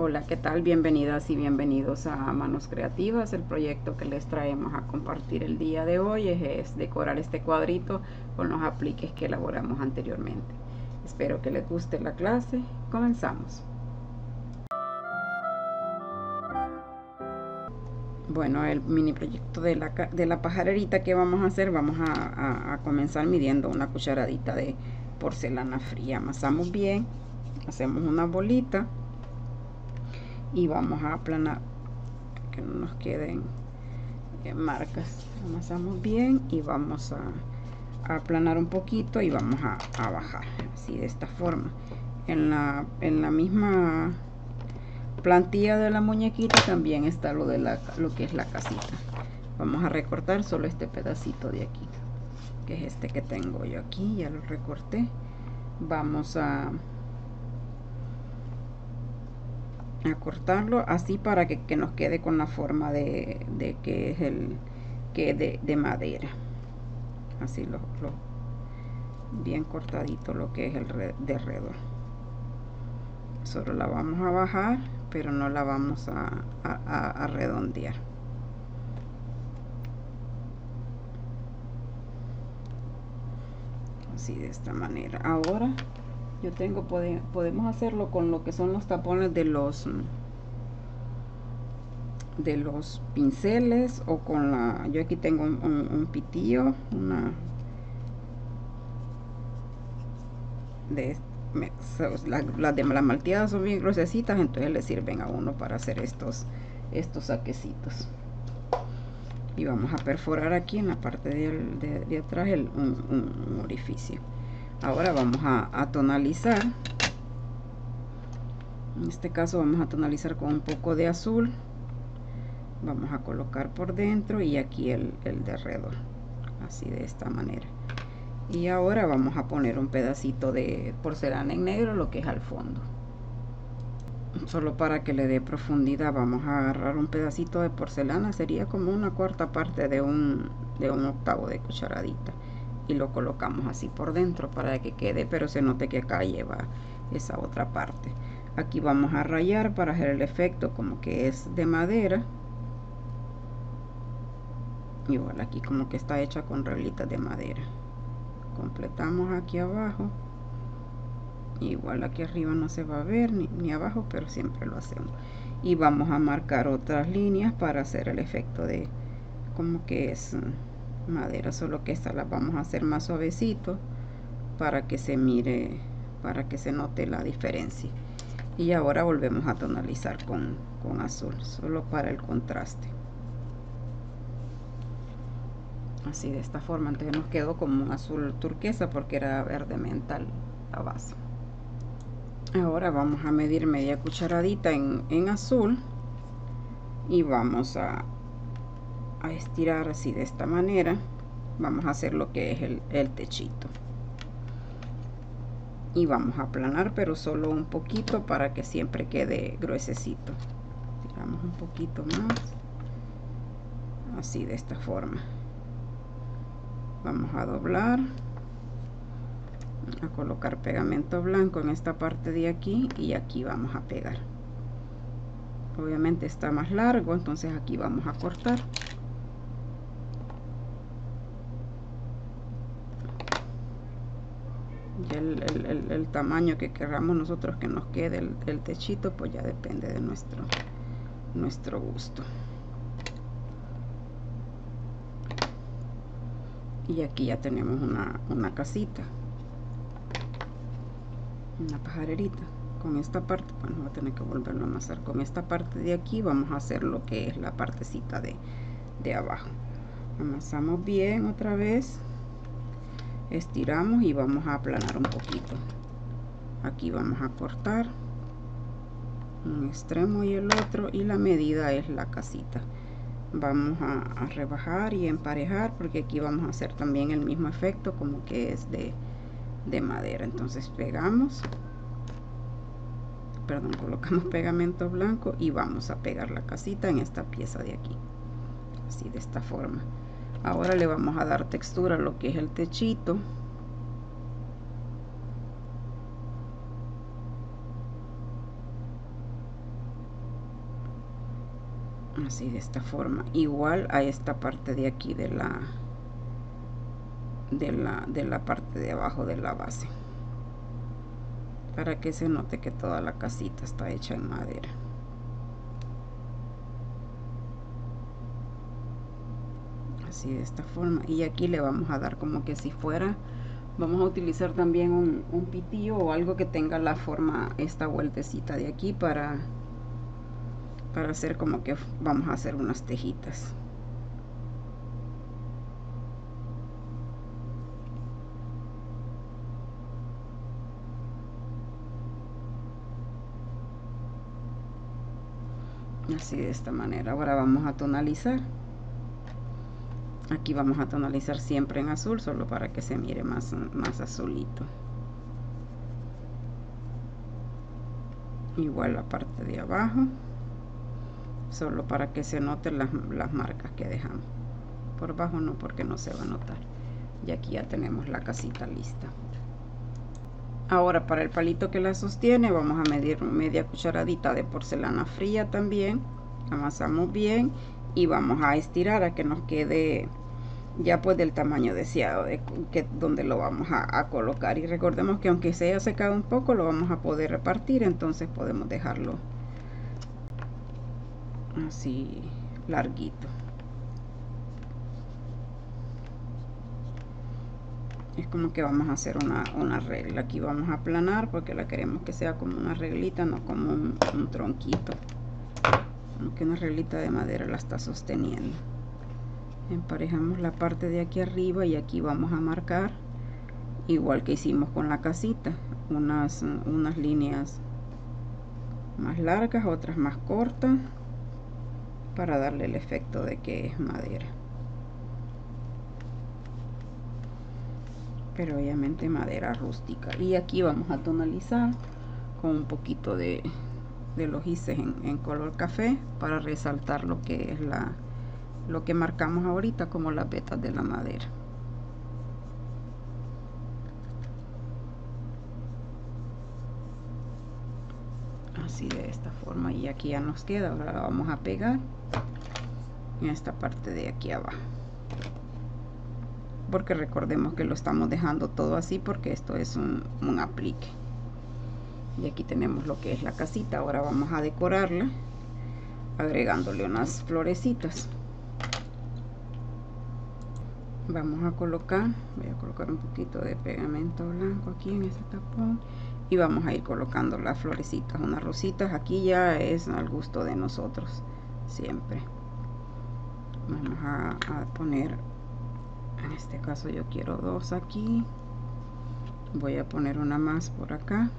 Hola, ¿qué tal? Bienvenidas y bienvenidos a Manos Creativas. El proyecto que les traemos a compartir el día de hoy es, decorar este cuadrito con los apliques que elaboramos anteriormente. Espero que les guste la clase. Comenzamos. Bueno, el mini proyecto de la, de la pajarerita que vamos a hacer, vamos a, a comenzar midiendo una cucharadita de porcelana fría. Amasamos bien, hacemos una bolita y vamos a aplanar que no nos queden eh, marcas. Amasamos bien y vamos a, aplanar un poquito y vamos a, bajar así de esta forma. En la, en la misma plantilla de la muñequita también está lo de la, lo que es la casita. Vamos a recortar solo este pedacito de aquí que es este que tengo yo aquí ya lo recorté. Vamos a a cortarlo así para que, nos quede con la forma de, que es el que de, de madera. Así lo, bien cortadito lo que es el de alrededor solo la vamos a bajar pero no la vamos a, a redondear. Así de esta manera. Ahora yo tengo podemos hacerlo con lo que son los tapones de los de los pinceles o con la yo aquí tengo un, pitillo una de las de la malteadas son bien gruesecitas entonces le sirven a uno para hacer estos estos saquecitos. Y vamos a perforar aquí en la parte de, atrás el, un orificio ahora vamos a, tonalizar. En este caso vamos a tonalizar con un poco de azul. Vamos a colocar por dentro y aquí el, el de alrededor así de esta manera. Y ahora vamos a poner un pedacito de porcelana en negro lo que es al fondo. Solo para que le dé profundidad vamos a agarrar un pedacito de porcelana. Sería como una cuarta parte de un, de un octavo de cucharadita y lo colocamos así por dentro para que quede pero se note que acá lleva esa otra parte. Aquí vamos a rayar para hacer el efecto como que es de madera. Igual aquí como que está hecha con reglitas de madera. Completamos aquí abajo. Igual aquí arriba no se va a ver ni, ni abajo pero siempre lo hacemos. Y vamos a marcar otras líneas para hacer el efecto de como que es madera solo que esta la vamos a hacer más suavecito para que se mire para que se note la diferencia. Y ahora volvemos a tonalizar con, con azul solo para el contraste. Así de esta forma. Entonces nos quedó como un azul turquesa porque era verde mental la base. Ahora vamos a medir media cucharadita en, en azul y vamos a a estirar así de esta manera. Vamos a hacer lo que es el, techito. Y vamos a aplanar pero solo un poquito para que siempre quede gruesecito. Tiramos un poquito más. Así de esta forma. Vamos a doblar. A colocar pegamento blanco en esta parte de aquí y aquí vamos a pegar. Obviamente está más largo entonces aquí vamos a cortar el, tamaño que queramos nosotros que nos quede el, techito pues ya depende de nuestro nuestro gusto. Y aquí ya tenemos una, una casita. Una pajarerita. Con esta parte bueno va a tener que volverlo a amasar. Con esta parte de aquí vamos a hacer lo que es la partecita de, de abajo. Amasamos bien otra vez estiramos y vamos a aplanar un poquito. Aquí vamos a cortar un extremo y el otro y la medida es la casita. Vamos a, rebajar y emparejar porque aquí vamos a hacer también el mismo efecto como que es de, de madera. Entonces pegamos perdón colocamos pegamento blanco y vamos a pegar la casita en esta pieza de aquí así de esta forma ahora le vamos a dar textura a lo que es el techito. Así de esta forma. Igual a esta parte de aquí de la de la de la parte de abajo de la base. Para que se note que toda la casita está hecha en madera así de esta forma. Y aquí le vamos a dar como que si fuera vamos a utilizar también un, pitillo o algo que tenga la forma esta vueltecita de aquí para para hacer como que vamos a hacer unas tejitas. Así de esta manera. Ahora vamos a tonalizar aquí vamos a tonalizar siempre en azul solo para que se mire más, más azulito. Igual la parte de abajo solo para que se noten las, las marcas que dejamos. Por abajo no porque no se va a notar. Y aquí ya tenemos la casita lista. Ahora para el palito que la sostiene vamos a medir media cucharadita de porcelana fría también. Amasamos bien y vamos a estirar a que nos quede ya pues del tamaño deseado de que donde lo vamos a, colocar. Y recordemos que aunque se haya secado un poco lo vamos a poder repartir entonces podemos dejarlo así larguito. Es como que vamos a hacer una, una, regla. Aquí vamos a aplanar porque la queremos que sea como una reglita no como un, un tronquito. Aunque una reglita de madera la está sosteniendo emparejamos la parte de aquí arriba y aquí vamos a marcar igual que hicimos con la casita unas, unas líneas más largas otras más cortas para darle el efecto de que es madera. Pero obviamente madera rústica. Y aquí vamos a tonalizar con un poquito de, de los en, en, color café para resaltar lo que es la lo que marcamos ahorita como las vetas de la madera. Así de esta forma y aquí ya nos queda ahora la vamos a pegar en esta parte de aquí abajo. Porque recordemos que lo estamos dejando todo así porque esto es un, un aplique. Y aquí tenemos lo que es la casita ahora vamos a decorarla agregándole unas florecitas vamos a colocar voy a colocar un poquito de pegamento blanco aquí en este tapón y vamos a ir colocando las florecitas unas rositas. Aquí ya es al gusto de nosotros siempre. Vamos a, a poner en este caso yo quiero dos aquí. Voy a poner una más por acá.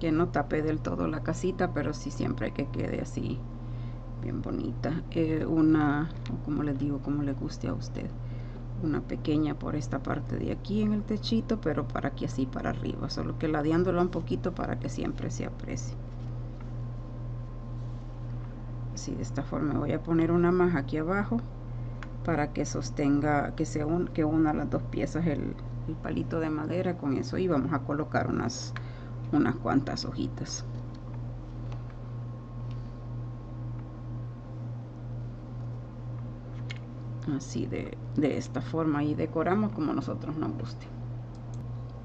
Que no tape del todo la casita pero sí siempre que quede así bien bonita eh, una como les digo como le guste a usted una pequeña por esta parte de aquí en el techito pero para aquí así para arriba solo que ladeándola un poquito para que siempre se aprecie así de esta forma voy a poner una más aquí abajo para que sostenga, que se un, que una las dos piezas el, el, palito de madera con eso y vamos a colocar unas, unas cuantas hojitas. Así de, de esta forma y decoramos como nosotros nos guste.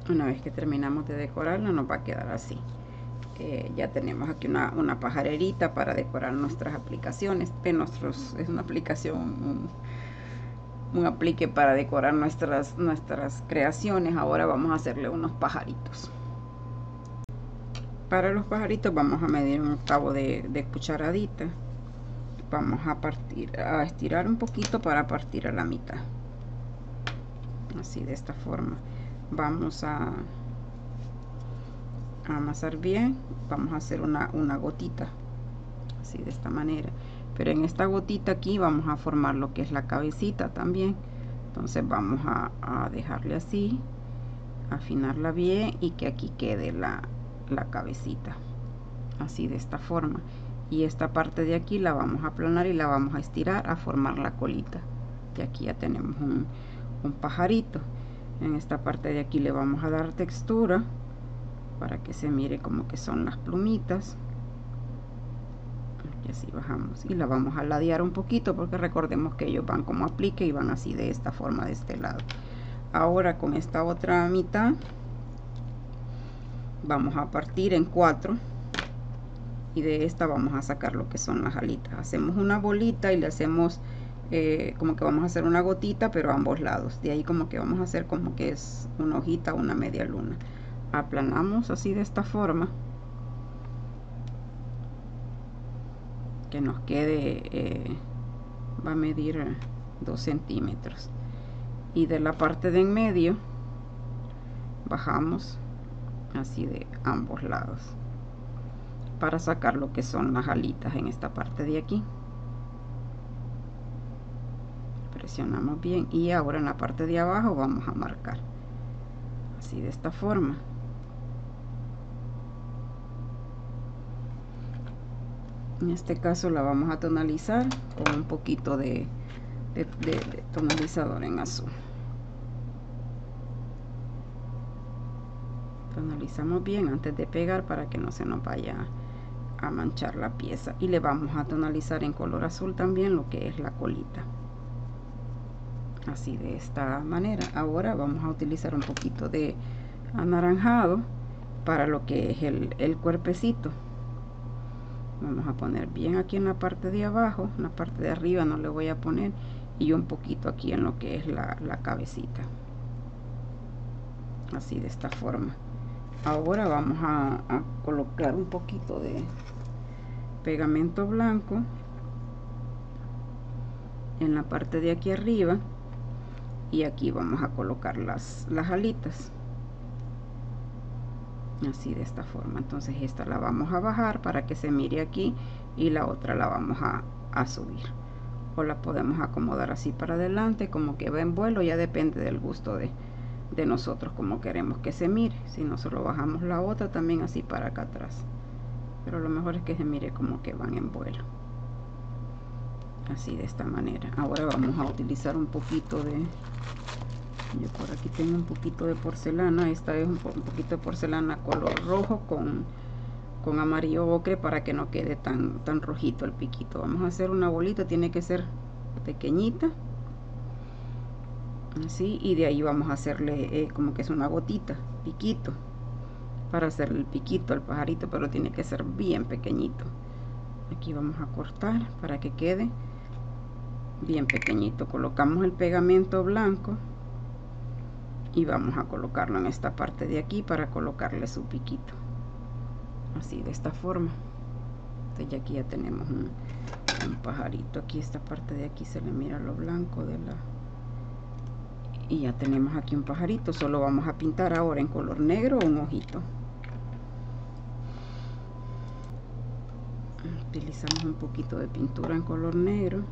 Una vez que terminamos de decorarla nos va a quedar así. Eh, ya tenemos aquí una, una, pajarerita para decorar nuestras aplicaciones. De nuestros, es una aplicación, un, un aplique para decorar nuestras, nuestras creaciones. Ahora vamos a hacerle unos pajaritos. Para los pajaritos vamos a medir un octavo de, de cucharadita. Vamos a partir, a estirar un poquito para partir a la mitad. Así de esta forma. Vamos a, amasar bien. Vamos a hacer una, una gotita. Así de esta manera pero en esta gotita aquí vamos a formar lo que es la cabecita también entonces vamos a, a dejarle así afinarla bien y que aquí quede la, la cabecita así de esta forma y esta parte de aquí la vamos a aplanar y la vamos a estirar a formar la colita. Y aquí ya tenemos un, un pajarito. En esta parte de aquí le vamos a dar textura para que se mire como que son las plumitas. Y así bajamos. Y la vamos a ladear un poquito porque recordemos que ellos van como aplique y van así de esta forma de este lado. Ahora con esta otra mitad vamos a partir en cuatro y de esta vamos a sacar lo que son las alitas. Hacemos una bolita y le hacemos eh, como que vamos a hacer una gotita pero a ambos lados. De ahí como que vamos a hacer como que es una hojita una media luna. Aplanamos así de esta forma. Que nos quede eh, va a medir 2 centímetros. Y de la parte de en medio bajamos así de ambos lados para sacar lo que son las alitas en esta parte de aquí. Presionamos bien y ahora en la parte de abajo vamos a marcar así de esta forma. En este caso la vamos a tonalizar con un poquito de, de tonalizador en azul. Tonalizamos bien antes de pegar para que no se nos vaya a manchar la pieza y le vamos a tonalizar en color azul también lo que es la colita. Así de esta manera. Ahora vamos a utilizar un poquito de anaranjado para lo que es el, el cuerpecito. Vamos a poner bien aquí en la parte de abajo en la parte de arriba no le voy a poner y un poquito aquí en lo que es la, la cabecita. Así de esta forma ahora vamos a, colocar un poquito de pegamento blanco en la parte de aquí arriba y aquí vamos a colocar las, las alitas. Así de esta forma. Entonces esta la vamos a bajar para que se mire aquí y la otra la vamos a, a subir. O la podemos acomodar así para adelante como que va en vuelo ya depende del gusto de, de nosotros como queremos que se mire. Si no solo bajamos la otra también así para acá atrás. Pero lo mejor es que se mire como que van en vuelo. Así de esta manera. Ahora vamos a utilizar un poquito de yo por aquí tengo un poquito de porcelana. Esta es un, poquito de porcelana color rojo con con amarillo ocre para que no quede tan tan rojito el piquito. Vamos a hacer una bolita tiene que ser pequeñita así y de ahí vamos a hacerle eh, como que es una gotita piquito para hacerle el piquito al pajarito pero tiene que ser bien pequeñito. Aquí vamos a cortar para que quede bien pequeñito. Colocamos el pegamento blanco y vamos a colocarlo en esta parte de aquí para colocarle su piquito. Así de esta forma. Entonces ya aquí ya tenemos un, un pajarito. Aquí esta parte de aquí se le mira lo blanco de la y ya tenemos aquí un pajarito. Solo vamos a pintar ahora en color negro un ojito. Utilizamos un poquito de pintura en color negro.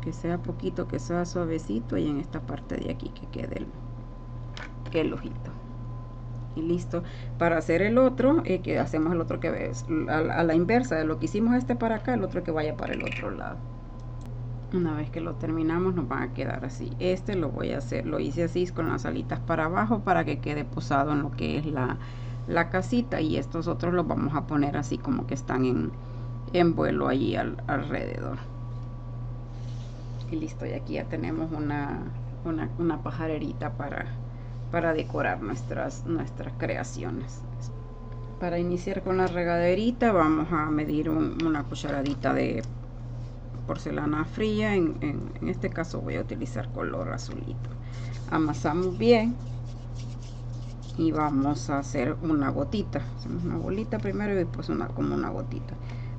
Que sea poquito que sea suavecito y en esta parte de aquí que quede el, el ojito. Y listo. Para hacer el otro eh, que hacemos el otro que ves a, a la inversa de lo que hicimos este para acá el otro que vaya para el otro lado una vez que lo terminamos nos van a quedar así. Este lo voy a hacer lo hice así con las alitas para abajo para que quede posado en lo que es la, la casita y estos otros los vamos a poner así como que están en, en vuelo allí alrededor. Y listo y aquí ya tenemos una, una, una pajarerita para, para decorar nuestras, nuestras creaciones. Para iniciar con la regaderita vamos a medir una cucharadita de porcelana fría en, este caso voy a utilizar color azulito. Amasamos bien y vamos a hacer una gotita. Hacemos una bolita primero y después una como una gotita.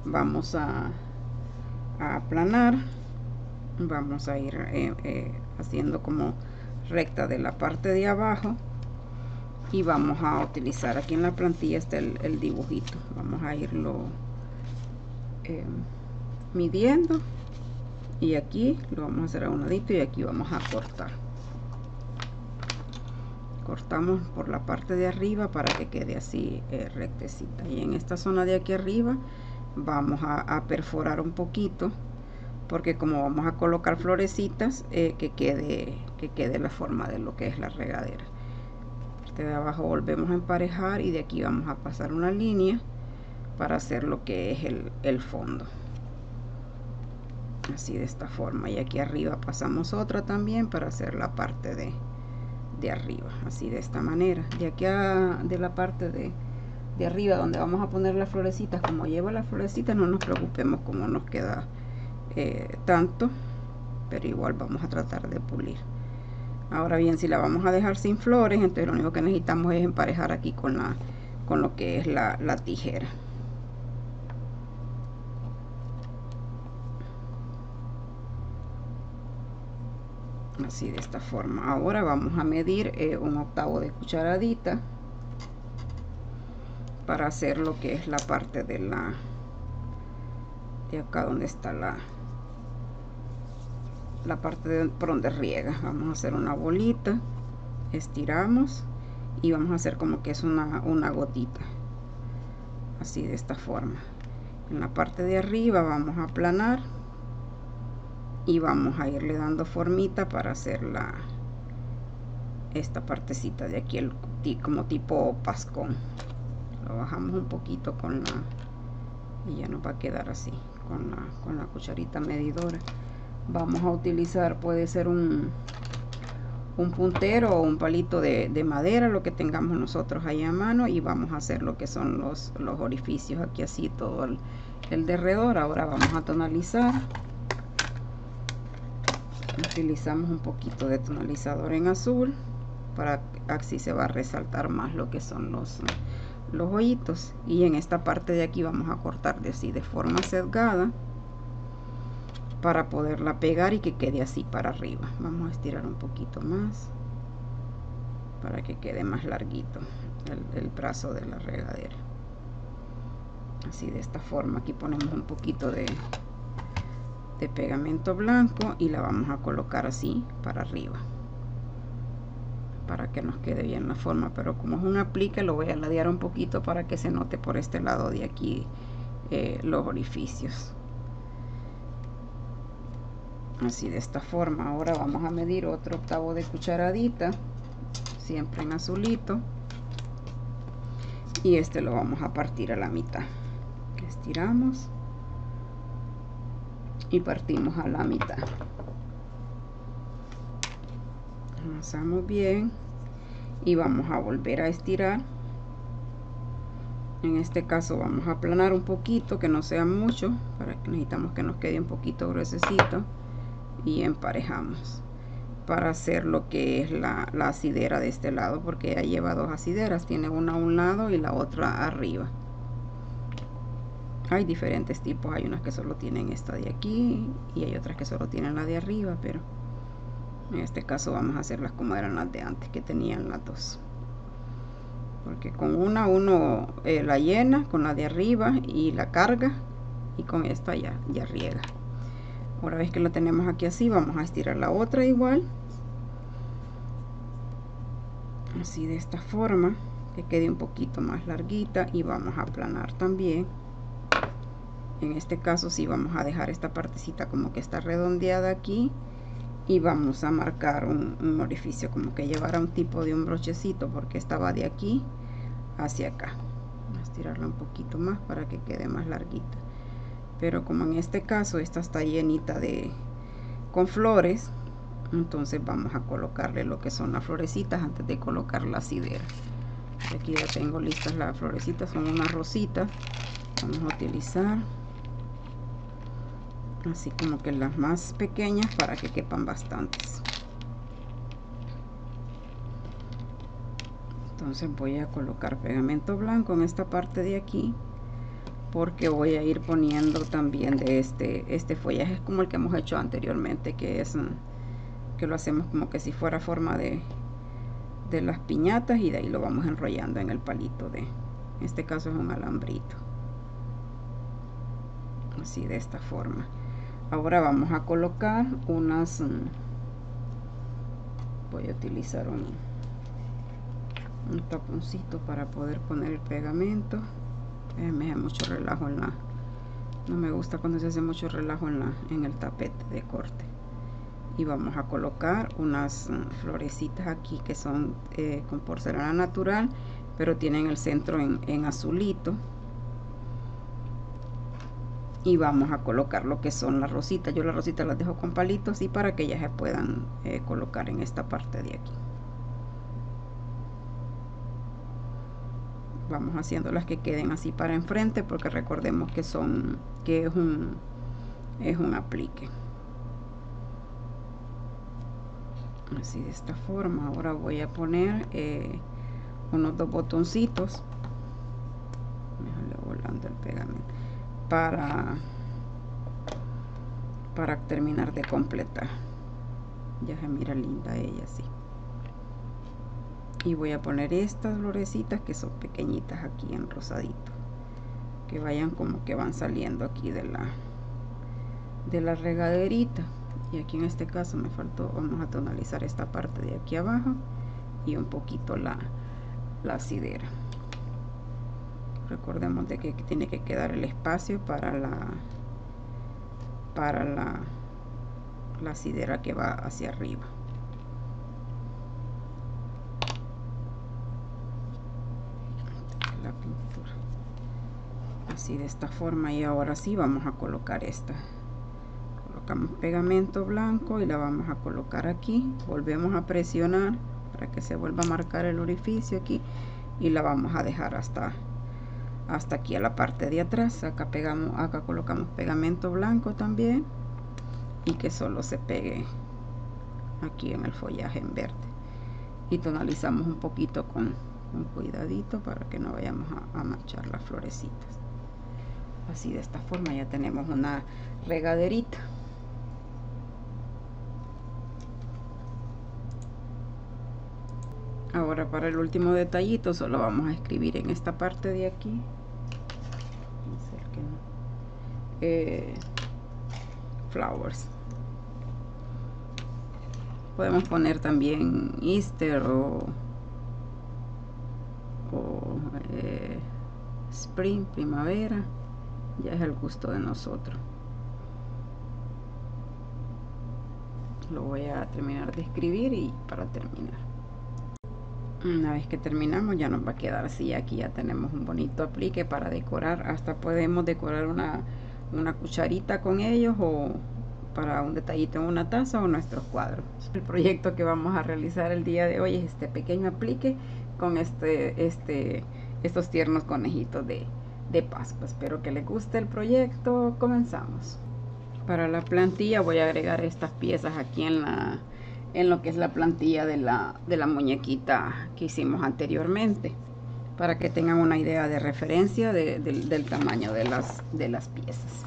Vamos a, aplanar. Vamos a ir eh, eh, haciendo como recta de la parte de abajo. Y vamos a utilizar aquí en la plantilla está el, dibujito. Vamos a irlo eh, midiendo y aquí lo vamos a hacer a un ladito y aquí vamos a cortar. Cortamos por la parte de arriba para que quede así eh, rectecita. Y en esta zona de aquí arriba vamos a, perforar un poquito porque como vamos a colocar florecitas eh, que quede que quede la forma de lo que es la regadera. Este de abajo volvemos a emparejar y de aquí vamos a pasar una línea para hacer lo que es el, fondo así de esta forma. Y aquí arriba pasamos otra también para hacer la parte de, de arriba así de esta manera. De aquí a de la parte de, de arriba donde vamos a poner las florecitas como lleva las florecitas no nos preocupemos como nos queda eh, tanto pero igual vamos a tratar de pulir. Ahora bien si la vamos a dejar sin flores entonces lo único que necesitamos es emparejar aquí con la con lo que es la, la tijera así de esta forma. Ahora vamos a medir eh, un octavo de cucharadita para hacer lo que es la parte de la de acá donde está la la parte de, por donde riega. Vamos a hacer una bolita estiramos y vamos a hacer como que es una, una gotita. Así de esta forma. En la parte de arriba vamos a aplanar y vamos a irle dando formita para hacer la esta partecita de aquí el, como tipo pascón. Lo bajamos un poquito con la y ya nos va a quedar así con la, con la cucharita medidora. Vamos a utilizar puede ser un un puntero o un palito de, madera lo que tengamos nosotros ahí a mano y vamos a hacer lo que son los, los orificios aquí así todo el, el derredor. Ahora vamos a tonalizar utilizamos un poquito de tonalizador en azul para así se va a resaltar más lo que son los los hoyitos. Y en esta parte de aquí vamos a cortar de así de forma sesgada para poderla pegar y que quede así para arriba. Vamos a estirar un poquito más para que quede más larguito el, el brazo de la regadera. Así de esta forma. Aquí ponemos un poquito de, de pegamento blanco y la vamos a colocar así para arriba para que nos quede bien la forma. Pero como es un aplique lo voy a ladear un poquito para que se note por este lado de aquí eh, los orificios. Así de esta forma. Ahora vamos a medir otro octavo de cucharadita siempre en azulito. Y este lo vamos a partir a la mitad. Estiramos y partimos a la mitad. Amasamos bien y vamos a volver a estirar. En este caso vamos a aplanar un poquito que no sea mucho para que necesitamos que nos quede un poquito gruesecito y emparejamos para hacer lo que es la, la de este lado porque ya lleva dos asideras tiene una a un lado y la otra arriba hay diferentes tipos. Hay unas que solo tienen esta de aquí y hay otras que solo tienen la de arriba pero en este caso vamos a hacerlas como eran las de antes que tenían las dos. Porque con una uno eh, la llena con la de arriba y la carga y con esta ya, ya riega. Ahora vez que lo tenemos aquí así vamos a estirar la otra igual. Así de esta forma que quede un poquito más larguita y vamos a aplanar también en este caso sí vamos a dejar esta partecita como que está redondeada aquí y vamos a marcar un, orificio como que llevará un tipo de un brochecito porque estaba de aquí hacia acá. A estirarla un poquito más para que quede más larguita. Pero como en este caso esta está llenita de con flores entonces vamos a colocarle lo que son las florecitas antes de colocar la asidera aquí ya tengo listas las florecitas son unas rositas. Vamos a utilizar así como que las más pequeñas para que quepan bastantes. Entonces voy a colocar pegamento blanco en esta parte de aquí porque voy a ir poniendo también de este este follaje es como el que hemos hecho anteriormente que es que lo hacemos como que si fuera forma de de las piñatas y de ahí lo vamos enrollando en el palito de en este caso es un alambrito. Así de esta forma ahora vamos a colocar unas mm, voy a utilizar un, un taponcito para poder poner el pegamento. Eh, me hace mucho relajo en la no me gusta cuando se hace mucho relajo en la en el tapete de corte. Y vamos a colocar unas mm, florecitas aquí que son eh, con porcelana natural pero tienen el centro en, en azulito y vamos a colocar lo que son las rositas. Yo las rositas las dejo con palitos y para que ellas se puedan eh, colocar en esta parte de aquí. Vamos haciendo las que queden así para enfrente porque recordemos que son que es un es un aplique. Así de esta forma. Ahora voy a poner eh, unos dos botoncitos. Volando el pegamento para para terminar de completar. Ya se mira linda ella así y voy a poner estas florecitas que son pequeñitas aquí en rosadito. Que vayan como que van saliendo aquí de la de la regaderita. Y aquí en este caso me faltó vamos a tonalizar esta parte de aquí abajo y un poquito la, la asidera recordemos de que tiene que quedar el espacio para la para la la asidera que va hacia arriba. La pintura. Así de esta forma y ahora sí vamos a colocar esta. Colocamos pegamento blanco y la vamos a colocar aquí. Volvemos a presionar para que se vuelva a marcar el orificio aquí y la vamos a dejar hasta hasta aquí a la parte de atrás. Acá pegamos acá colocamos pegamento blanco también. Y que solo se pegue aquí en el follaje en verde. Y tonalizamos un poquito con, un cuidadito para que no vayamos a, a manchar las florecitas. Así de esta forma ya tenemos una regaderita. Ahora para el último detallito solo vamos a escribir en esta parte de aquí eh, flowers. Podemos poner también Easter o, eh, Spring, primavera. Ya es el gusto de nosotros. Lo voy a terminar de escribir y para terminar. Una vez que terminamos ya nos va a quedar así. Aquí ya tenemos un bonito aplique para decorar. Hasta podemos decorar una, una cucharita con ellos o para un detallito en una taza o nuestros cuadros. El proyecto que vamos a realizar el día de hoy es este pequeño aplique con este este estos tiernos conejitos de, de Pascua. Espero que les guste el proyecto. Comenzamos. Para la plantilla voy a agregar estas piezas aquí en la en lo que es la plantilla de la, de la muñequita que hicimos anteriormente para que tengan una idea de referencia del tamaño de las, de las piezas.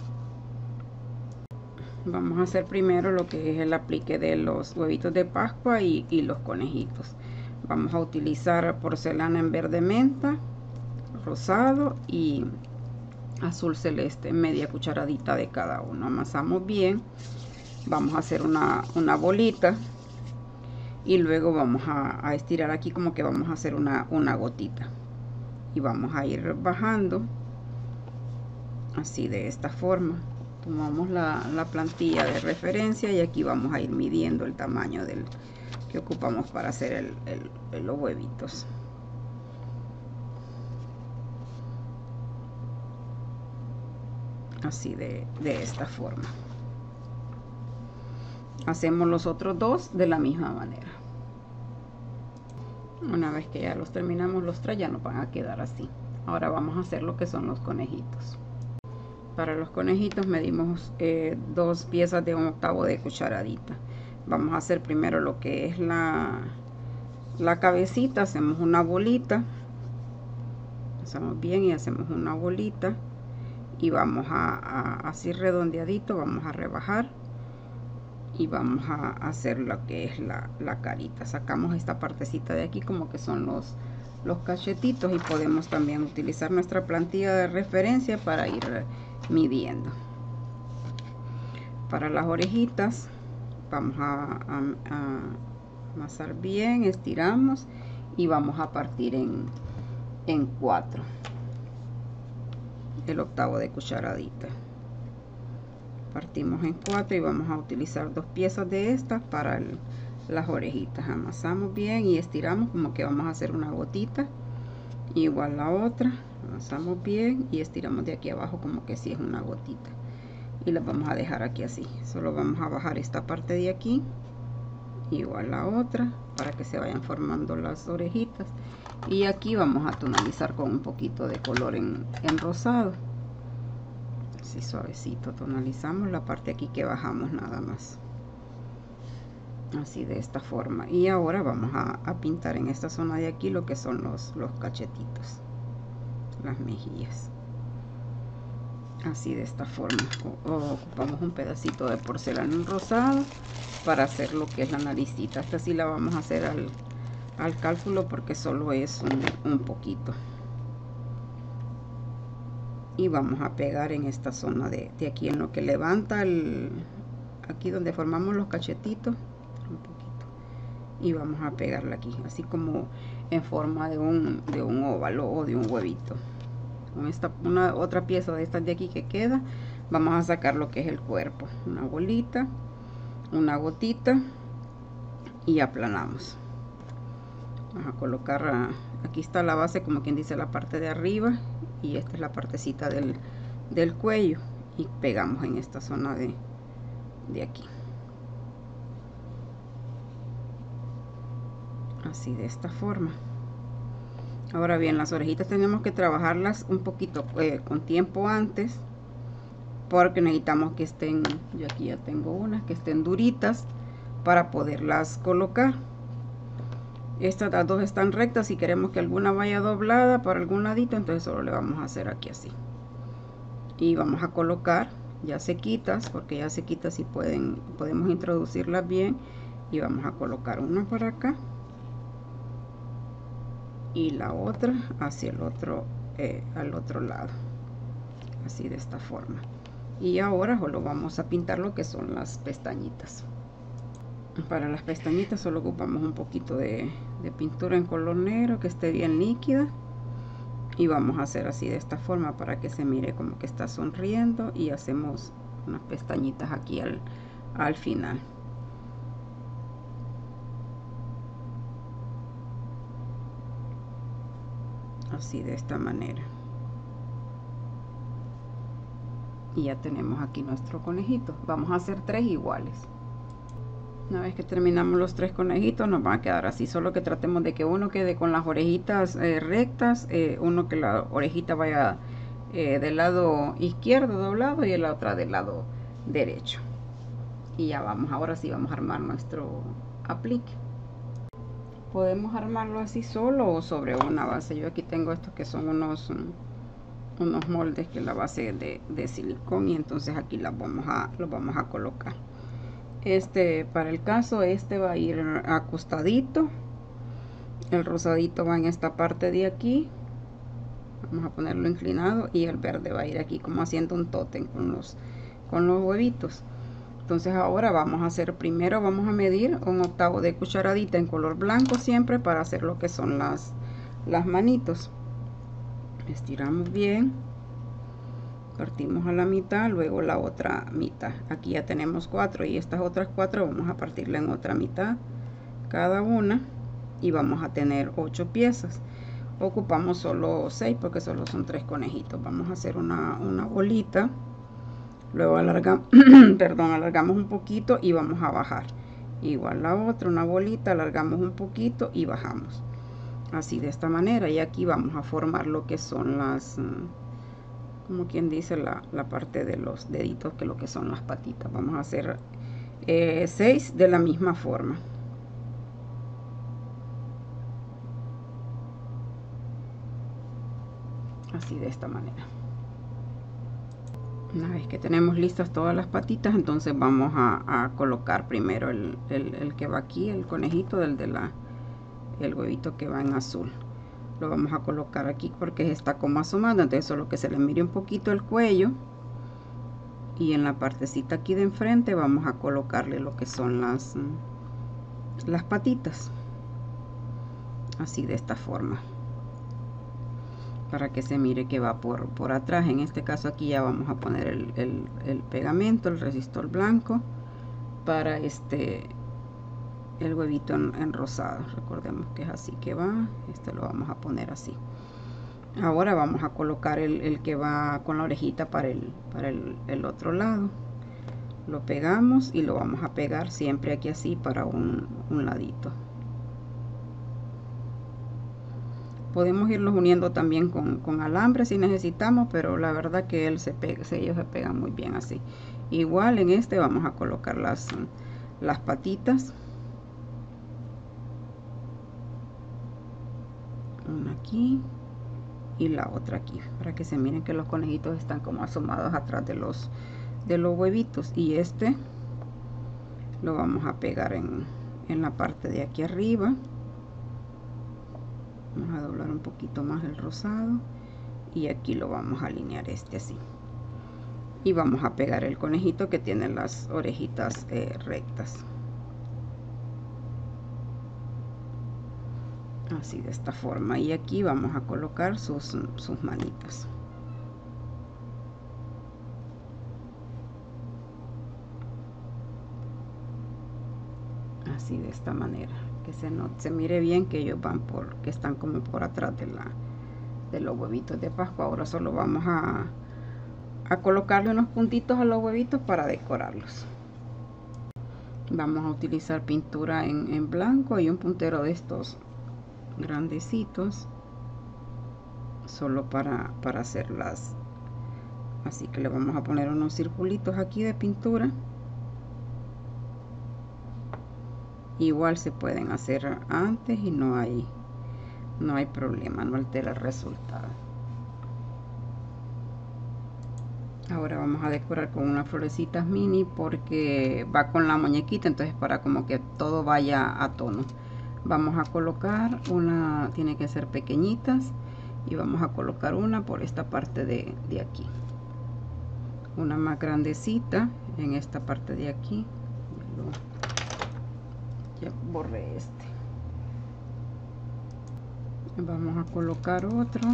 Vamos a hacer primero lo que es el aplique de los huevitos de pascua y, los conejitos. Vamos a utilizar porcelana en verde menta rosado y azul celeste media cucharadita de cada uno. Amasamos bien. Vamos a hacer una, una bolita y luego vamos a, estirar aquí como que vamos a hacer una, una gotita y vamos a ir bajando así de esta forma. Tomamos la, plantilla de referencia y aquí vamos a ir midiendo el tamaño del que ocupamos para hacer el, los huevitos. Así de, de esta forma. Hacemos los otros dos de la misma manera una vez que ya los terminamos los tres ya nos van a quedar así. Ahora vamos a hacer lo que son los conejitos. Para los conejitos medimos eh, dos piezas de un octavo de cucharadita. Vamos a hacer primero lo que es la la cabecita hacemos una bolita. Hacemos bien y hacemos una bolita. Y vamos a, a así redondeadito vamos a rebajar y vamos a hacer lo que es la, carita. Sacamos esta partecita de aquí como que son los los cachetitos y podemos también utilizar nuestra plantilla de referencia para ir midiendo. Para las orejitas vamos a, amasar bien estiramos y vamos a partir en en cuatro. El octavo de cucharadita partimos en cuatro y vamos a utilizar dos piezas de estas para las orejitas. Amasamos bien y estiramos como que vamos a hacer una gotita igual la otra. Amasamos bien y estiramos de aquí abajo como que si es una gotita. Y las vamos a dejar aquí así. Solo vamos a bajar esta parte de aquí igual la otra para que se vayan formando las orejitas. Y aquí vamos a tonalizar con un poquito de color en, en rosado así suavecito tonalizamos la parte aquí que bajamos nada más. Así de esta forma. Y ahora vamos a, pintar en esta zona de aquí lo que son los, los cachetitos las mejillas. Así de esta forma. Ocupamos un pedacito de porcelana rosado para hacer lo que es la naricita. Esta sí la vamos a hacer al, al cálculo porque solo es un, poquito y vamos a pegar en esta zona de, de aquí en lo que levanta el aquí donde formamos los cachetitos y vamos a pegarla aquí así como en forma de un, de un óvalo o de un huevito. Con esta una otra pieza de estas de aquí que queda vamos a sacar lo que es el cuerpo una bolita una gotita y aplanamos. Vamos a colocar aquí está la base como quien dice la parte de arriba y esta es la partecita del, del cuello y pegamos en esta zona de, de aquí. Así de esta forma. Ahora bien las orejitas tenemos que trabajarlas un poquito eh, con tiempo antes porque necesitamos que estén yo aquí ya tengo unas que estén duritas para poderlas colocar estas dos están rectas si queremos que alguna vaya doblada para algún ladito entonces solo le vamos a hacer aquí así. Y vamos a colocar ya sequitas porque ya sequitas y pueden podemos introducirlas bien. Y vamos a colocar una para acá. Y la otra hacia el otro eh, al otro lado. Así de esta forma. Y ahora solo vamos a pintar lo que son las pestañitas. Para las pestañitas solo ocupamos un poquito de, de pintura en color negro que esté bien líquida. Y vamos a hacer así de esta forma para que se mire como que está sonriendo y hacemos unas pestañitas aquí al, al final. Así de esta manera. Y ya tenemos aquí nuestro conejito. Vamos a hacer tres iguales una vez que terminamos los tres conejitos nos va a quedar así solo que tratemos de que uno quede con las orejitas eh, rectas eh, uno que la orejita vaya eh, del lado izquierdo doblado y la otra del lado derecho. Y ya vamos ahora sí vamos a armar nuestro aplique. Podemos armarlo así solo o sobre una base yo aquí tengo estos que son unos unos moldes que la base de, de silicón y entonces aquí las vamos a los vamos a colocar este para el caso este va a ir acostadito. El rosadito va en esta parte de aquí. Vamos a ponerlo inclinado y el verde va a ir aquí como haciendo un tótem con los con los huevitos. Entonces ahora vamos a hacer primero vamos a medir un octavo de cucharadita en color blanco siempre para hacer lo que son las las manitos. Estiramos bien partimos a la mitad luego la otra mitad. Aquí ya tenemos cuatro y estas otras cuatro vamos a partirla en otra mitad cada una y vamos a tener ocho piezas. Ocupamos solo seis porque solo son tres conejitos. Vamos a hacer una, una bolita. Luego alargamos perdón alargamos un poquito y vamos a bajar. Igual la otra una bolita alargamos un poquito y bajamos. Así de esta manera y aquí vamos a formar lo que son las mm, como quien dice la, parte de los deditos que lo que son las patitas. Vamos a hacer eh, seis de la misma forma. Así de esta manera. Una vez que tenemos listas todas las patitas entonces vamos a, colocar primero el, que va aquí el conejito del de la el huevito que va en azul lo vamos a colocar aquí porque está como asomando entonces solo que se le mire un poquito el cuello. Y en la partecita aquí de enfrente vamos a colocarle lo que son las las patitas. Así de esta forma. Para que se mire que va por, por atrás. En este caso aquí ya vamos a poner el, pegamento el resistor blanco para este el huevito en, rosado recordemos que es así que va este lo vamos a poner así. Ahora vamos a colocar el, que va con la orejita para el, para el, otro lado. Lo pegamos y lo vamos a pegar siempre aquí así para un, ladito. Podemos irlos uniendo también con, alambre si necesitamos pero la verdad que él se pega, ellos se pegan muy bien así. Igual en este vamos a colocar las, las patitas una aquí y la otra aquí para que se miren que los conejitos están como asomados atrás de los de los huevitos. Y este lo vamos a pegar en, en la parte de aquí arriba. Vamos a doblar un poquito más el rosado y aquí lo vamos a alinear este así. Y vamos a pegar el conejito que tiene las orejitas eh, rectas así de esta forma. Y aquí vamos a colocar sus, sus manitas. Así de esta manera. Que se, no, se mire bien que ellos van por que están como por atrás de la de los huevitos de pascua. Ahora solo vamos a, a colocarle unos puntitos a los huevitos para decorarlos. Vamos a utilizar pintura en, en blanco y un puntero de estos grandecitos solo para, para hacerlas así que le vamos a poner unos circulitos aquí de pintura. Igual se pueden hacer antes y no hay no hay problema no altera el resultado. Ahora vamos a decorar con unas florecitas mini porque va con la muñequita entonces para como que todo vaya a tono vamos a colocar una tiene que ser pequeñitas y vamos a colocar una por esta parte de, de aquí. Una más grandecita en esta parte de aquí. Ya borré este. Vamos a colocar otro.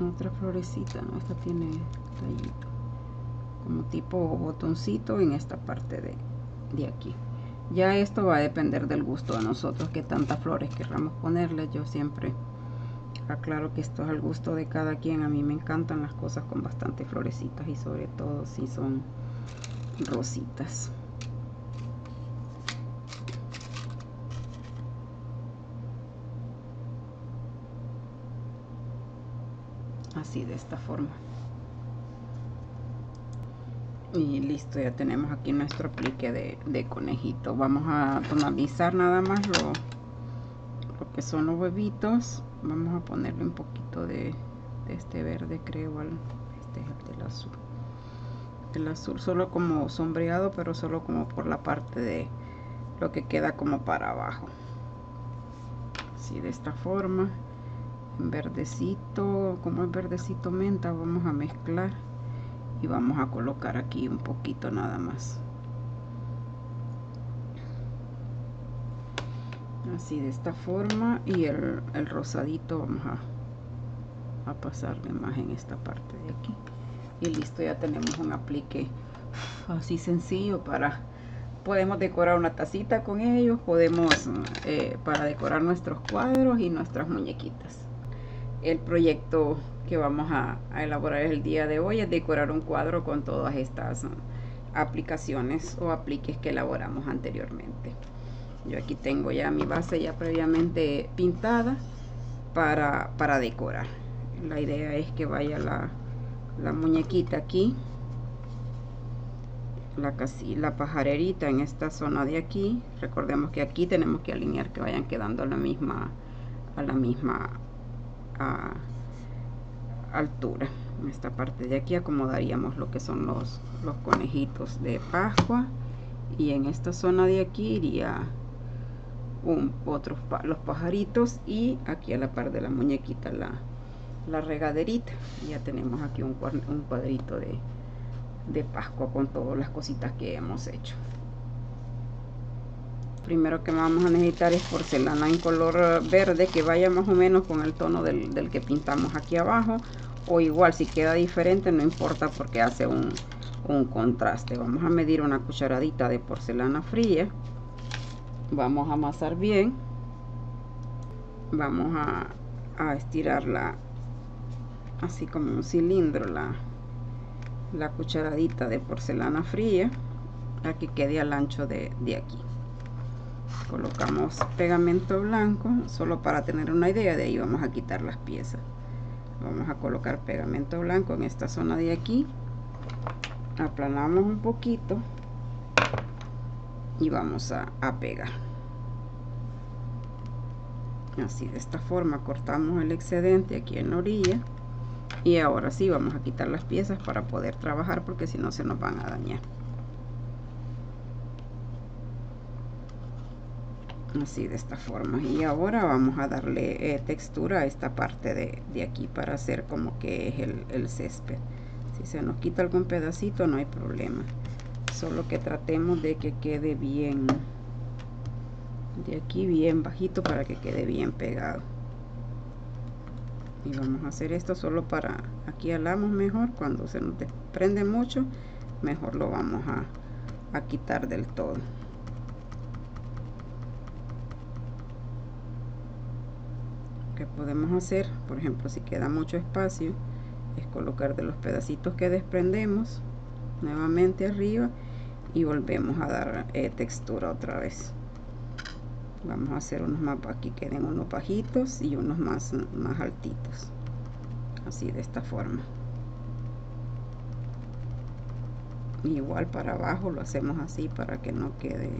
Otra florecita ¿no? esta tiene tallito. Como tipo botoncito en esta parte de, de aquí ya esto va a depender del gusto de nosotros que tantas flores querramos ponerle. Yo siempre aclaro que esto es al gusto de cada quien. A mí me encantan las cosas con bastante florecitas y sobre todo si son rositas. Así de esta forma y listo ya tenemos aquí nuestro aplique de, conejito. Vamos a tonalizar nada más lo, lo, que son los huevitos. Vamos a ponerle un poquito de, este verde creo este es el del azul. El azul solo como sombreado pero solo como por la parte de lo que queda como para abajo. Así de esta forma. Verdecito como es verdecito menta vamos a mezclar y vamos a colocar aquí un poquito nada más. Así de esta forma y el, rosadito vamos a, a pasarle más en esta parte de aquí. Y listo ya tenemos un aplique así sencillo para podemos decorar una tacita con ellos podemos eh, para decorar nuestros cuadros y nuestras muñequitas el proyecto que vamos a, elaborar el día de hoy es decorar un cuadro con todas estas aplicaciones o apliques que elaboramos anteriormente. Yo aquí tengo ya mi base ya previamente pintada para, para decorar. La idea es que vaya la, la muñequita aquí, la, casi, la pajarerita en esta zona de aquí. Recordemos que aquí tenemos que alinear que vayan quedando a la misma, a la misma altura en esta parte de aquí. Acomodaríamos lo que son los, los conejitos de pascua. Y en esta zona de aquí iría un, otros los pajaritos y aquí a la par de la muñequita la, la regaderita. Ya tenemos aquí un, un cuadrito de, de pascua con todas las cositas que hemos hecho primero que vamos a necesitar es porcelana en color verde que vaya más o menos con el tono del, que pintamos aquí abajo o igual si queda diferente no importa porque hace un, contraste. Vamos a medir una cucharadita de porcelana fría. Vamos a amasar bien. Vamos a, a estirarla así como un cilindro la, la cucharadita de porcelana fría a que quede al ancho de, de aquí colocamos pegamento blanco solo para tener una idea de ahí vamos a quitar las piezas. Vamos a colocar pegamento blanco en esta zona de aquí. Aplanamos un poquito y vamos a, pegar. Así de esta forma cortamos el excedente aquí en la orilla y ahora sí vamos a quitar las piezas para poder trabajar porque si no se nos van a dañar así de esta forma. Y ahora vamos a darle eh, textura a esta parte de, aquí para hacer como que es el, el césped. Si se nos quita algún pedacito no hay problema. Solo que tratemos de que quede bien de aquí bien bajito para que quede bien pegado. Y vamos a hacer esto solo para aquí alamos mejor. Cuando se nos desprende mucho mejor lo vamos a, a quitar del todo que podemos hacer por ejemplo si queda mucho espacio es colocar de los pedacitos que desprendemos nuevamente arriba y volvemos a dar eh, textura otra vez. Vamos a hacer unos más aquí queden unos bajitos y unos más más altitos así de esta forma. Igual para abajo lo hacemos así para que no quede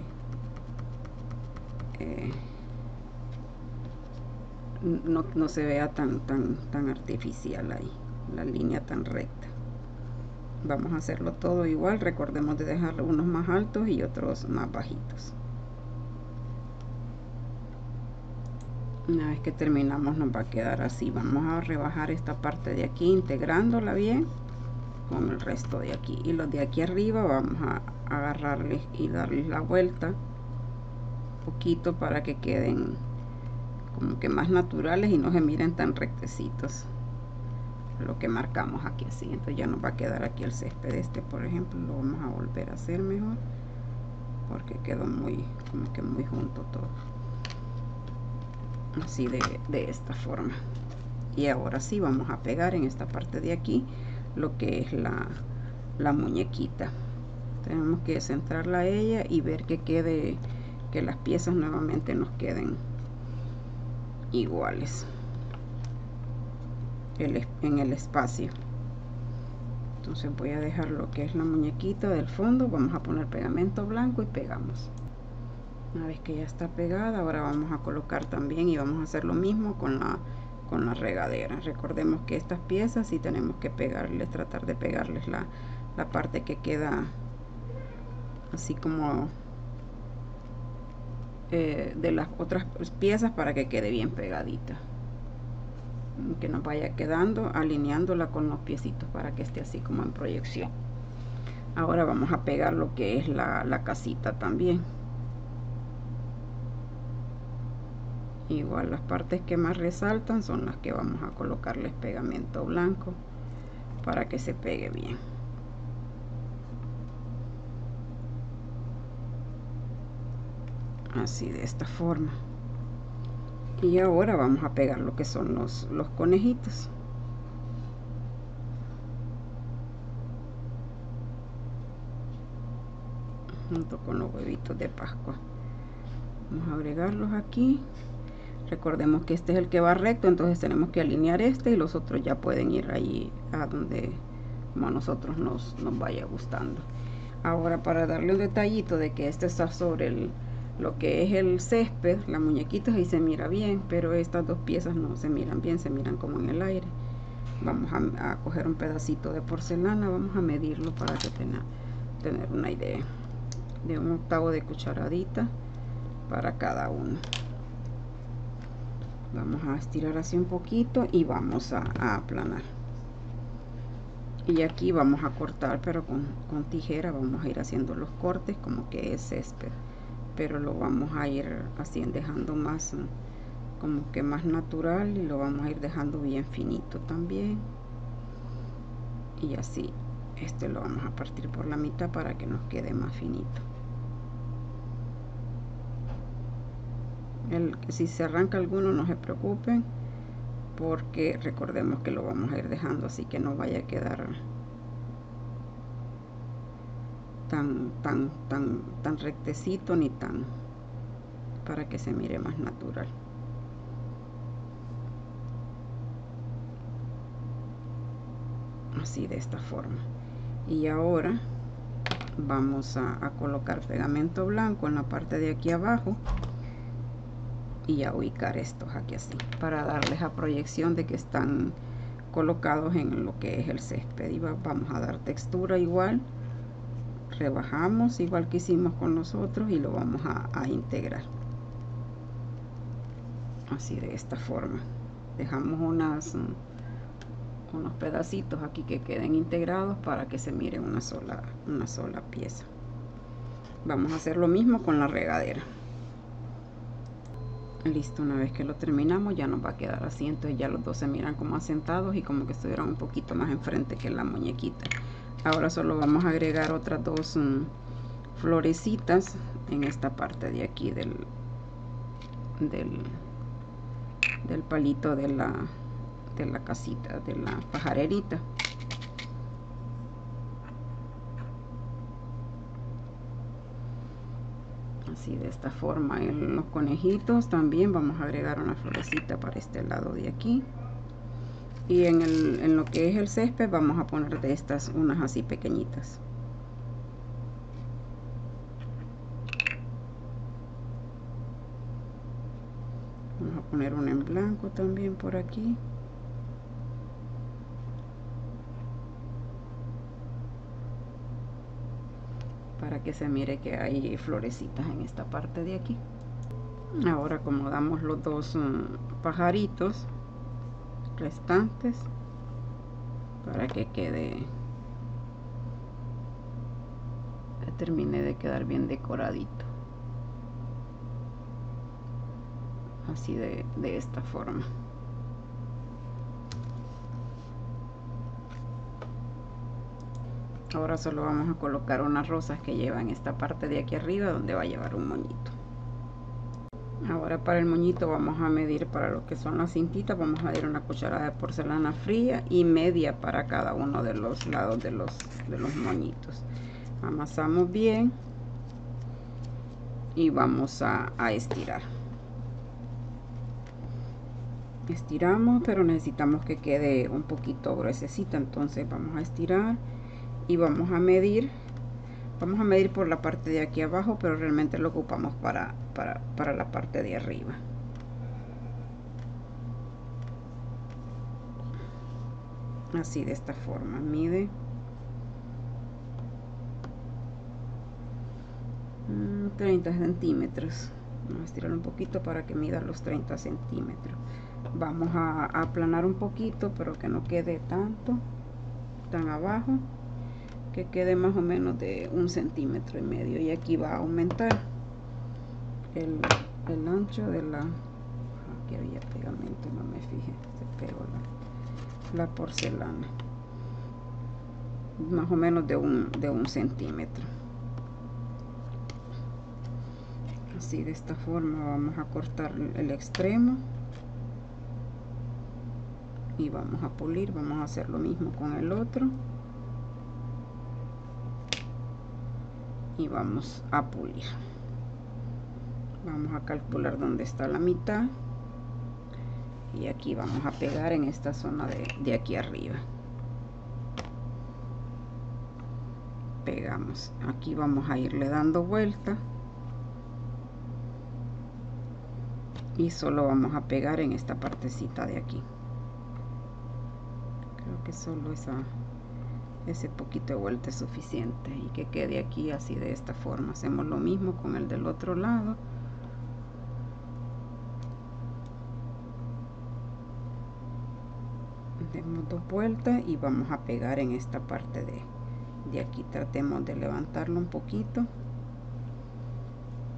eh, no, no, se vea tan tan tan artificial ahí la línea tan recta. Vamos a hacerlo todo igual recordemos de dejar unos más altos y otros más bajitos. Una vez que terminamos nos va a quedar así. Vamos a rebajar esta parte de aquí integrándola bien con el resto de aquí. Y los de aquí arriba vamos a agarrarles y darles la vuelta poquito para que queden como que más naturales y no se miren tan rectecitos. Lo que marcamos aquí así entonces ya nos va a quedar aquí el césped este por ejemplo lo vamos a volver a hacer mejor porque quedó muy como que muy junto todo. Así de, de esta forma. Y ahora sí vamos a pegar en esta parte de aquí lo que es la, la muñequita. Tenemos que centrarla a ella y ver que quede que las piezas nuevamente nos queden iguales en el espacio. Entonces voy a dejar lo que es la muñequita del fondo vamos a poner pegamento blanco y pegamos. Una vez que ya está pegada ahora vamos a colocar también y vamos a hacer lo mismo con la con la regadera. Recordemos que estas piezas si tenemos que pegarles tratar de pegarles la, la parte que queda así como eh, de las otras piezas para que quede bien pegadita. Que nos vaya quedando alineándola con los piecitos para que esté así como en proyección. Ahora vamos a pegar lo que es la, la casita también. Igual las partes que más resaltan son las que vamos a colocarles pegamento blanco para que se pegue bien así de esta forma. Y ahora vamos a pegar lo que son los, los conejitos. Junto con los huevitos de pascua. Vamos a agregarlos aquí. Recordemos que este es el que va recto entonces tenemos que alinear este y los otros ya pueden ir ahí a donde como a nosotros nos, nos vaya gustando. Ahora para darle un detallito de que este está sobre el lo que es el césped, la muñequita ahí se mira bien, pero estas dos piezas no se miran bien, se miran como en el aire. Vamos a, coger un pedacito de porcelana, vamos a medirlo para que tenga, tener una idea. De un octavo de cucharadita para cada uno. Vamos a estirar así un poquito y vamos a, aplanar. Y aquí vamos a cortar, pero con, con tijera vamos a ir haciendo los cortes como que es césped pero lo vamos a ir haciendo dejando más como que más natural y lo vamos a ir dejando bien finito también. Y así este lo vamos a partir por la mitad para que nos quede más finito. El, si se arranca alguno no se preocupen porque recordemos que lo vamos a ir dejando así que no vaya a quedar tan tan tan tan rectecito ni tan para que se mire más natural. Así de esta forma. Y ahora vamos a, colocar pegamento blanco en la parte de aquí abajo y a ubicar estos aquí así para darles a proyección de que están colocados en lo que es el césped. Y vamos a dar textura igual rebajamos igual que hicimos con nosotros y lo vamos a, integrar. Así de esta forma. Dejamos unas unos pedacitos aquí que queden integrados para que se mire una sola una sola pieza. Vamos a hacer lo mismo con la regadera. Listo una vez que lo terminamos ya nos va a quedar así entonces ya los dos se miran como asentados y como que estuvieran un poquito más enfrente que la muñequita ahora solo vamos a agregar otras dos um, florecitas en esta parte de aquí del del, del palito de la de la casita de la pajarerita. Así de esta forma en los conejitos también vamos a agregar una florecita para este lado de aquí y en, el, en lo que es el césped vamos a poner de estas unas así pequeñitas. Vamos a poner una en blanco también por aquí. Para que se mire que hay florecitas en esta parte de aquí. Ahora acomodamos los dos mm, pajaritos restantes para que quede que termine de quedar bien decoradito. Así de, de esta forma. Ahora solo vamos a colocar unas rosas que llevan esta parte de aquí arriba donde va a llevar un moñito ahora para el moñito vamos a medir para lo que son las cintitas vamos a medir una cucharada de porcelana fría y media para cada uno de los lados de los de los moñitos. Amasamos bien y vamos a, a estirar. Estiramos pero necesitamos que quede un poquito gruesecita entonces vamos a estirar y vamos a medir vamos a medir por la parte de aquí abajo pero realmente lo ocupamos para, para, para la parte de arriba. Así de esta forma mide. 30 mm, centímetros. Vamos a estirar un poquito para que mida los 30 centímetros. Vamos a aplanar un poquito pero que no quede tanto tan abajo que quede más o menos de un centímetro y medio y aquí va a aumentar el, ancho de la aquí había pegamento no me fijé se pegó la porcelana más o menos de un, de un centímetro. Así de esta forma vamos a cortar el extremo y vamos a pulir vamos a hacer lo mismo con el otro y vamos a pulir. Vamos a calcular dónde está la mitad. Y aquí vamos a pegar en esta zona de, de aquí arriba. Pegamos. Aquí vamos a irle dando vuelta. Y solo vamos a pegar en esta partecita de aquí. Creo que solo esa ese poquito de vuelta es suficiente y que quede aquí así de esta forma. Hacemos lo mismo con el del otro lado. Demos dos vueltas y vamos a pegar en esta parte de, de aquí. Tratemos de levantarlo un poquito.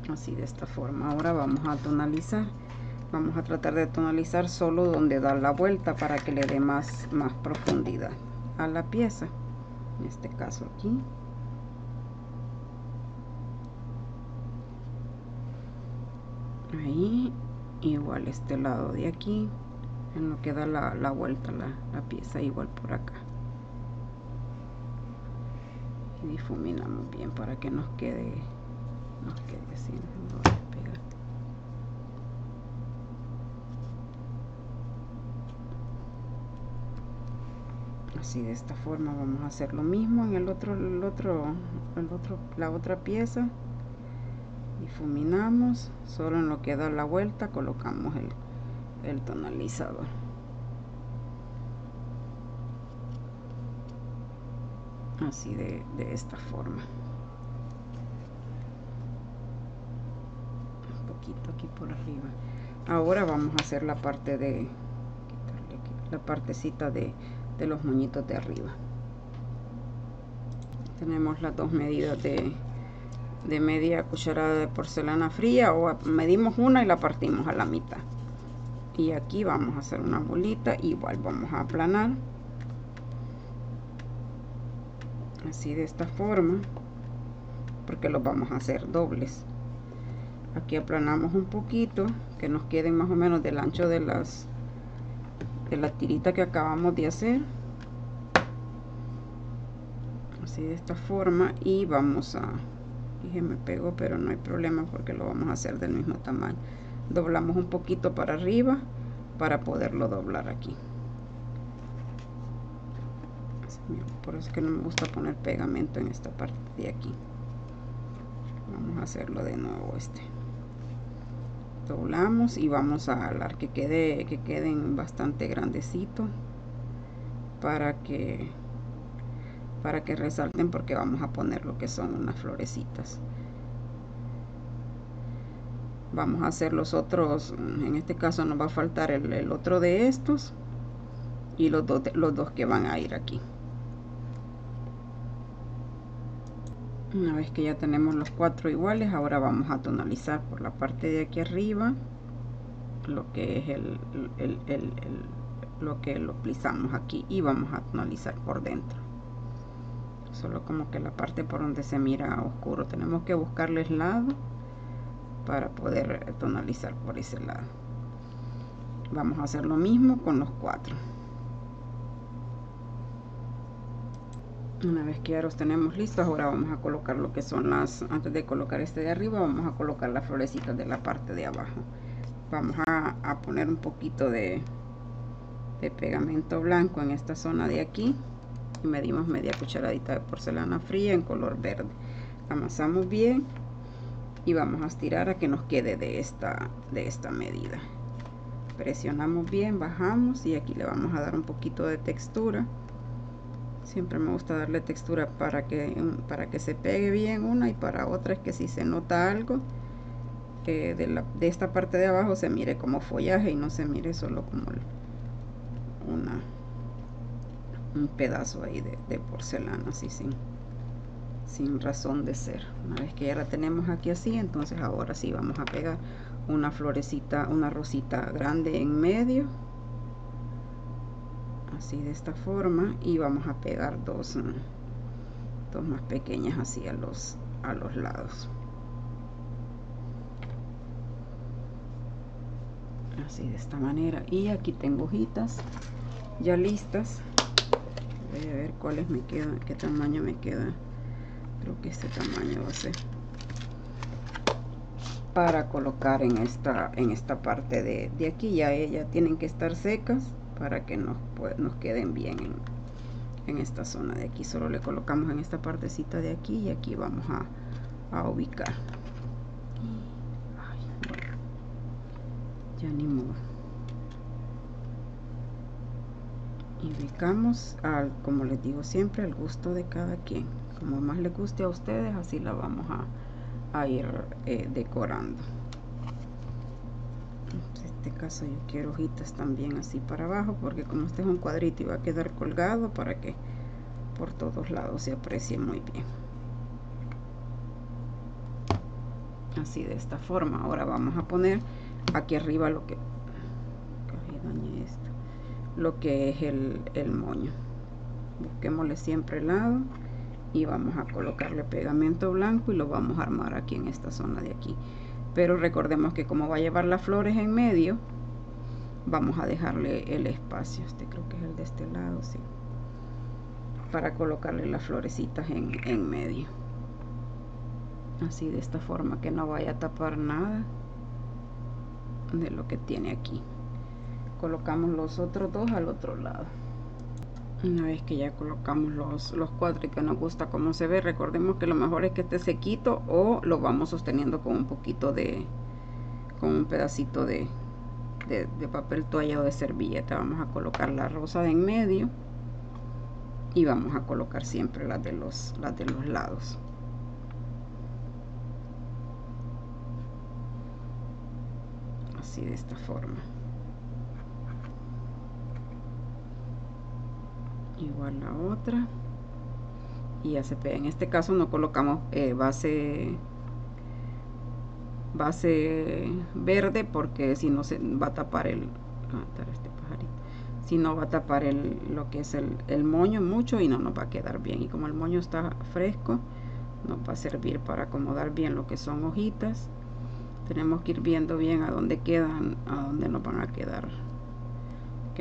Así de esta forma. Ahora vamos a tonalizar. Vamos a tratar de tonalizar solo donde da la vuelta para que le dé más, más profundidad a la pieza en este caso aquí. Ahí igual este lado de aquí en lo que da la, la vuelta la, la pieza igual por acá. Y difuminamos bien para que nos quede nos quede así así de esta forma vamos a hacer lo mismo en el otro el otro el otro la otra pieza. Difuminamos solo en lo que da la vuelta colocamos el, el tonalizador. Así de, de esta forma. Un poquito aquí por arriba. Ahora vamos a hacer la parte de la partecita de, de los moñitos de arriba. Tenemos las dos medidas de, de media cucharada de porcelana fría o medimos una y la partimos a la mitad. Y aquí vamos a hacer una bolita igual vamos a aplanar. Así de esta forma porque los vamos a hacer dobles. Aquí aplanamos un poquito que nos queden más o menos del ancho de las de la tirita que acabamos de hacer. Así de esta forma. Y vamos a dije me pego pero no hay problema porque lo vamos a hacer del mismo tamaño. Doblamos un poquito para arriba para poderlo doblar aquí. Por eso es que no me gusta poner pegamento en esta parte de aquí. Vamos a hacerlo de nuevo este doblamos y vamos a alar que quede que queden bastante grandecitos para que para que resalten porque vamos a poner lo que son unas florecitas. Vamos a hacer los otros en este caso nos va a faltar el, otro de estos y los, los dos que van a ir aquí una vez que ya tenemos los cuatro iguales ahora vamos a tonalizar por la parte de aquí arriba lo que es el, lo que lo plisamos aquí y vamos a tonalizar por dentro. Solo como que la parte por donde se mira oscuro. Tenemos que buscarles lado para poder tonalizar por ese lado. Vamos a hacer lo mismo con los cuatro una vez que ya los tenemos listos ahora vamos a colocar lo que son las antes de colocar este de arriba vamos a colocar las florecitas de la parte de abajo. Vamos a, poner un poquito de, de, pegamento blanco en esta zona de aquí. Y medimos media cucharadita de porcelana fría en color verde. Amasamos bien y vamos a estirar a que nos quede de esta de esta medida. Presionamos bien bajamos y aquí le vamos a dar un poquito de textura siempre me gusta darle textura para que para que se pegue bien una y para otra es que si se nota algo que de, la, de esta parte de abajo se mire como follaje y no se mire solo como una un pedazo ahí de, de porcelana así sin sin razón de ser. Una vez que ya la tenemos aquí así entonces ahora sí vamos a pegar una florecita una rosita grande en medio así de esta forma y vamos a pegar dos, mm, dos más pequeñas así a los, a los lados. Así de esta manera. Y aquí tengo hojitas ya listas. Voy a ver cuáles me quedan qué tamaño me queda. Creo que este tamaño va a ser para colocar en esta en esta parte de, de aquí. Ya ellas tienen que estar secas para que nos, nos queden bien en, esta zona de aquí. Solo le colocamos en esta partecita de aquí y aquí vamos a, ubicar. Ya ni modo. Ubicamos al, como les digo siempre al gusto de cada quien. Como más le guste a ustedes así la vamos a, ir eh, decorando este caso yo quiero hojitas también así para abajo porque como este es un cuadrito y va a quedar colgado para que por todos lados se aprecie muy bien. Así de esta forma. Ahora vamos a poner aquí arriba lo que lo que es el, el moño. Busquémosle siempre el lado y vamos a colocarle pegamento blanco y lo vamos a armar aquí en esta zona de aquí pero recordemos que como va a llevar las flores en medio vamos a dejarle el espacio. Este creo que es el de este lado sí. Para colocarle las florecitas en, en medio. Así de esta forma que no vaya a tapar nada de lo que tiene aquí. Colocamos los otros dos al otro lado una vez que ya colocamos los, los cuatro y que nos gusta cómo se ve recordemos que lo mejor es que esté sequito o lo vamos sosteniendo con un poquito de con un pedacito de, de, papel toalla o de servilleta. Vamos a colocar la rosa de en medio y vamos a colocar siempre las de los las de los lados. Así de esta forma igual la otra. Y ya se pega en este caso no colocamos eh, base base verde porque si no se va a tapar el este pajarito. Si no va a tapar el, lo que es el, el moño mucho y no nos va a quedar bien. Y como el moño está fresco nos va a servir para acomodar bien lo que son hojitas. Tenemos que ir viendo bien a dónde quedan a dónde nos van a quedar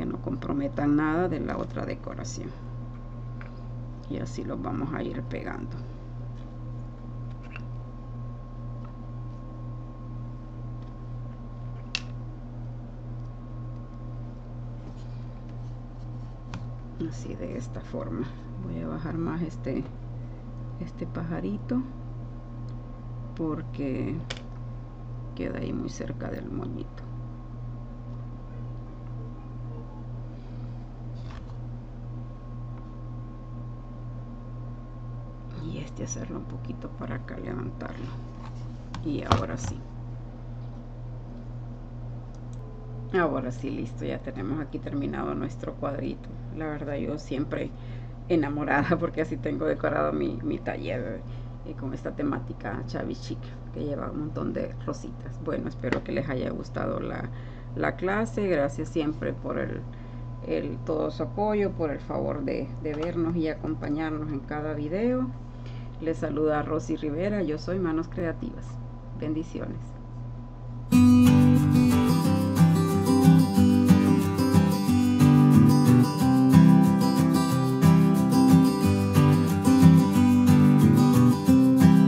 que no comprometan nada de la otra decoración. Y así los vamos a ir pegando. Así de esta forma. Voy a bajar más este este pajarito porque queda ahí muy cerca del moñito hacerlo un poquito para acá levantarlo. Y ahora sí. Ahora sí listo ya tenemos aquí terminado nuestro cuadrito. La verdad yo siempre enamorada porque así tengo decorado mi, mi taller y con esta temática chavi chic que lleva un montón de rositas. Bueno espero que les haya gustado la, la clase. Gracias siempre por el, el, todo su apoyo por el favor de, de vernos y acompañarnos en cada video les saluda Rosy Rivera yo soy Manos Creativas. Bendiciones